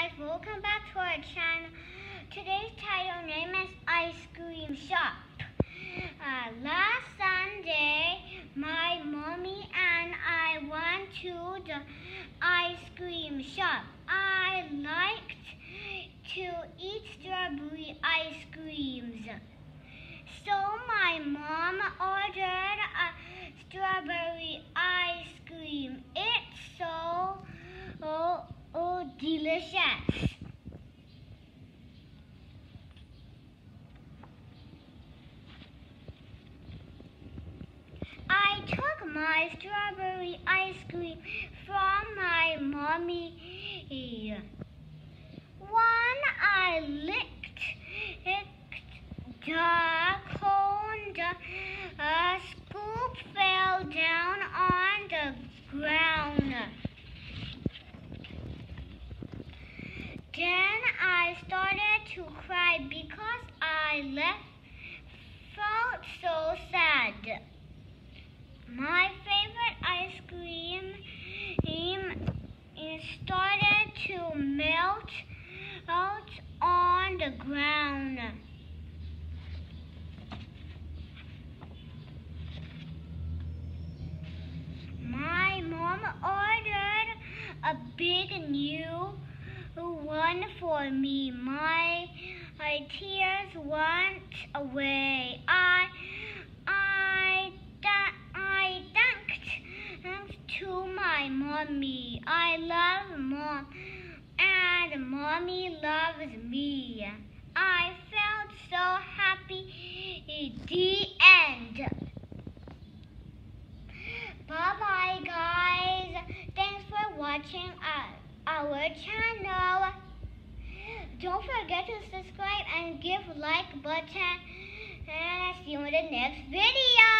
guys, welcome back to our channel. Today's title name is Ice Cream Shop. Uh, last Sunday, my mommy and I went to the ice cream shop. I liked to eat strawberry ice creams. So my mom ordered a strawberry ice cream. It's so oh, oh delicious. I took my strawberry ice cream from my mommy. One I licked, the cone, the uh, scoop fell down on the ground. Then I started to cry because I left, felt so sad. My favorite ice cream started to melt out on the ground. My mom ordered a big new one for me. My, my tears went away. I I I thanked, thanked to my mommy. I love mom and mommy loves me. I felt so happy. The end. Bye bye guys. Thanks for watching our, our channel. Don't forget to subscribe and give like button. And I'll see you in the next video.